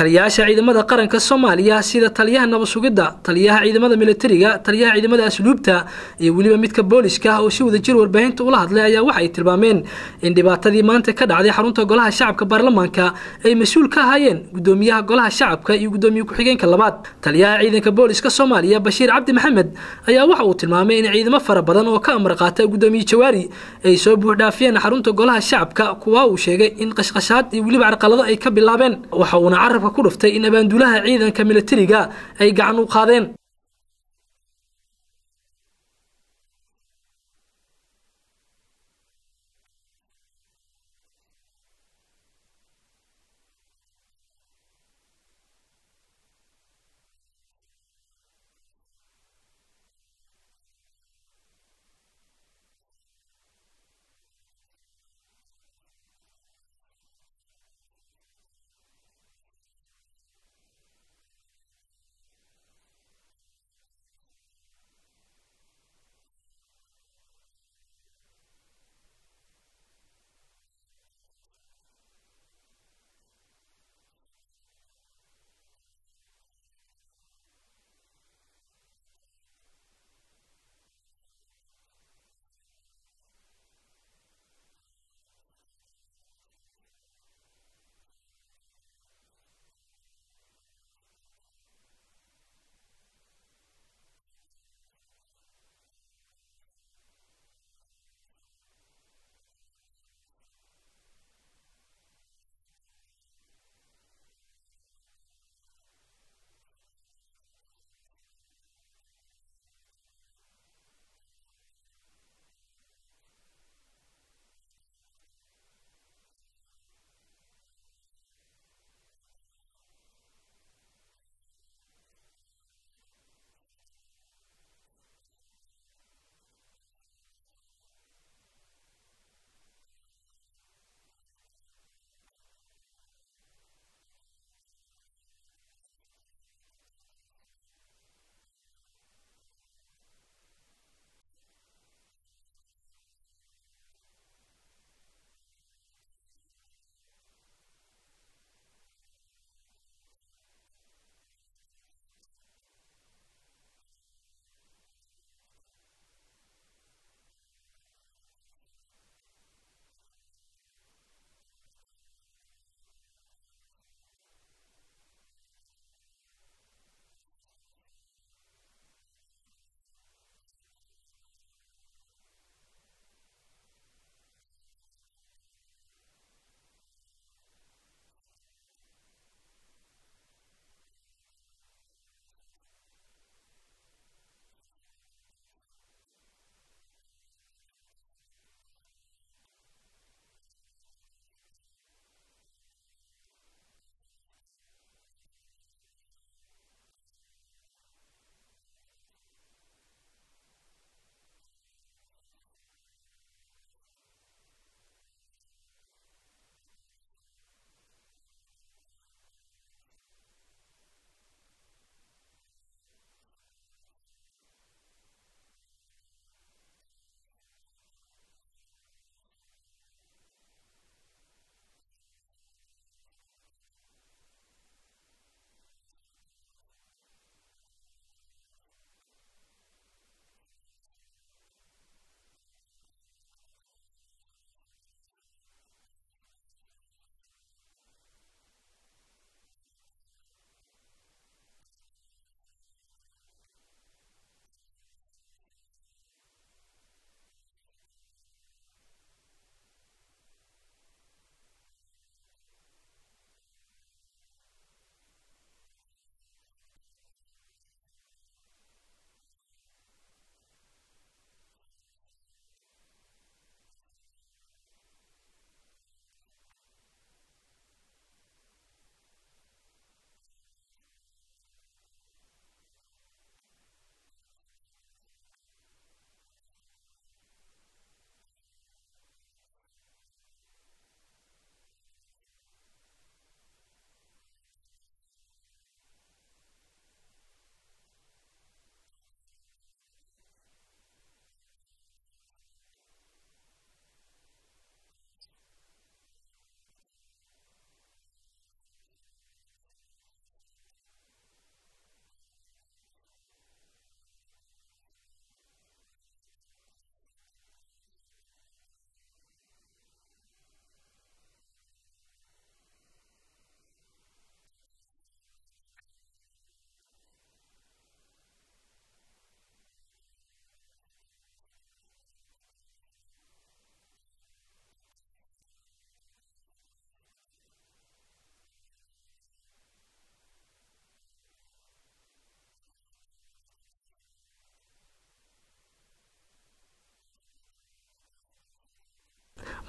taliyayaasha ciidamada qaranka soomaaliya sida taliyaha nabad sugidda taliyaha ciidamada militariga taliyaha ciidamada asluubta iyo weliba midka booliska oo si wadajir warbaahinta ula hadlay ayaa waxay tilmaameen in dhibaatadii maanta ka dhacday xarunta golaha shacabka baarlamaanka ay mas'uul ka ahaayeen gudoomiyaha golaha shacabka iyo gudoomiye ku-xigeenka labaad. Taliyaha ciidanka booliska soomaaliya bashiir cabdi maxamed ayaa waxa uu tilmaamay in ciidamo fara badan oo ka amar qaata gudoomiye jawaari ay soo buuxdhaafiyeen xarunta golaha shacabka kuwa uu sheegay in qashqashaad iyo weliba carqalado ay ka bilaabeen. Waxa uuna carabka ku dhuftay in abaanduulaha ciidanka militariga ay gacan u qaadeen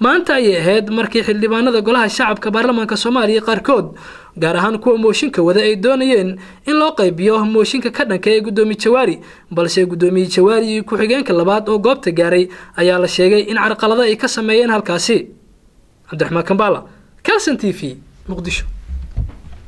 maanta ayay ahayd markii xildhibaanada golaha shacabka baarlamaanka soomaaliya qaarkood gaar ahaan kuwa mooshinka wada ay doonayeen in loo qaybiyo mooshinka ka dhanka ee guddoomiye jawaari. Balse guddoomiye jawaari iyo ku-xigeenka labaad oo goobta gaaray ayaa la sheegay in carqalado ay ka sameeyeen halkaasi. Cabdiraxmaan kambaala calson t v muqdisho